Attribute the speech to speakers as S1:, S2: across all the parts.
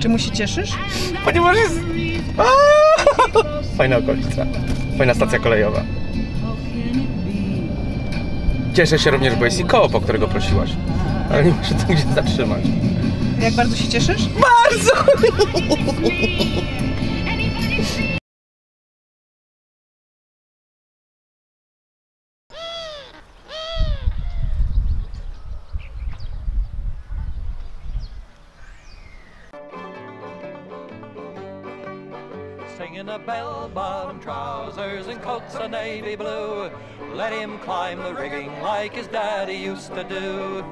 S1: Czemu się cieszysz?
S2: Ponieważ jest... Fajna okolica. Fajna stacja kolejowa. Cieszę się również, bo jest i koło, po którego prosiłaś. Ale nie muszę tu gdzie zatrzymać.
S1: Jak bardzo się cieszysz?
S2: Bardzo!
S3: Singing a bell-bottom trousers and coats of navy blue. Let him climb the rigging like his daddy used to do.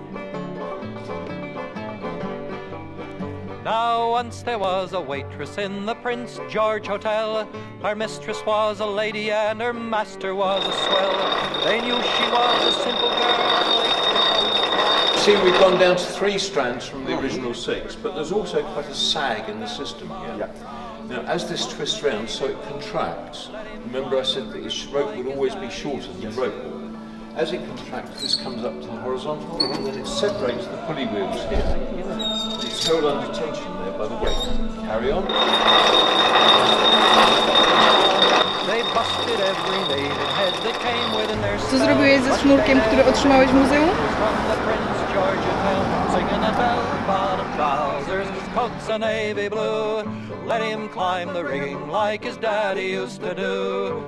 S3: Now once there was a waitress in the Prince George Hotel. Her mistress was a lady and her master was a swell. They knew she was a simple girl.
S4: See, we've gone down to three strands from the original six, but there's also quite a sag in the system here. Now, as this twists round, so it contracts. Remember I said that this rope would always be shorter than the rope walk. As it contracts, this comes up to the horizontal, and mm-hmm. then it separates the pulley wheels here. It's held under tension there by the weight. Carry on.
S3: They busted every native head that came within their
S1: Co zrobiłeś ze sznurkiem, który otrzymałeś w muzeum?
S3: Singing a bell-bottom trousers, coats of navy blue. Let him climb the rigging like his daddy used to do.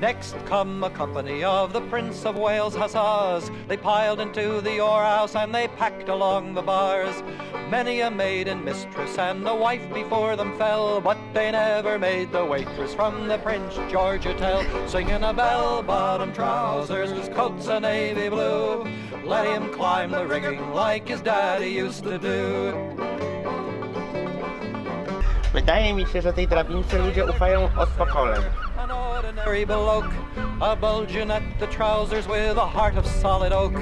S3: Next come a company of the Prince of Wales hussars. They piled into the oar-house and they packed along the bars. Many a maid and mistress and a wife before them fell, but they never made the waitress from the Prince George Hotel, singing a bell-bottom trousers, coats of navy blue. Let him climb the rigging like his daddy used to do.
S5: Wydaje mi się, że tej drabince ludzie ufają od pokoleń.
S3: An ordinary bloke, a bulging at the trousers with a heart of solid oak.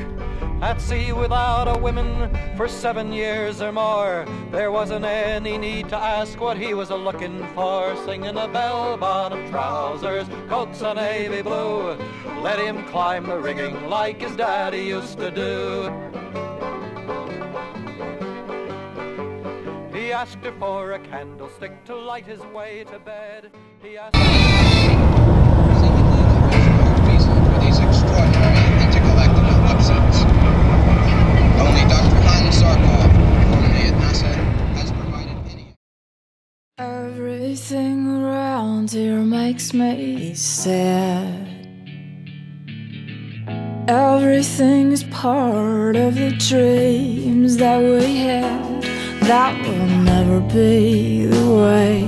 S3: At sea without a woman for seven years or more. There wasn't any need to ask what he was a looking for. Singing a bell-bottom trousers, coats of navy blue. Let him climb the rigging like his daddy used to do. He asked her for a candlestick to light his way to bed. He asked.
S6: Everything around here makes me sad. Everything is part of the dreams that we had that will never be the way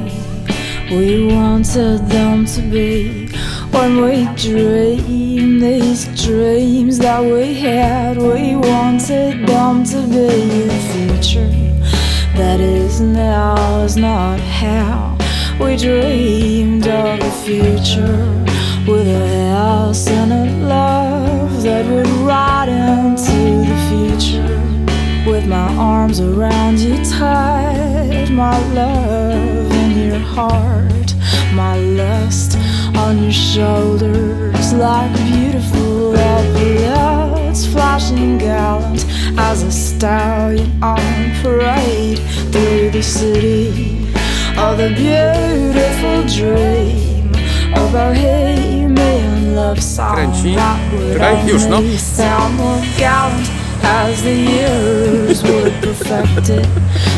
S6: we wanted them to be. When we dreamed these dreams that we had, we wanted them to be the future that is now is not how we dreamed of a future with a house and a love that would ride into the future. With my arms around you tight my love in your heart my lust on your shoulders like beautiful epaulets flashing gallant as a stallion on parade through the city of the beautiful dream. Of bohemian love song that would
S2: już, no.
S6: sound more gallant as the years would perfect it.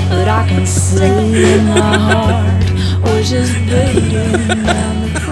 S6: But I can see my heart was just beating and the present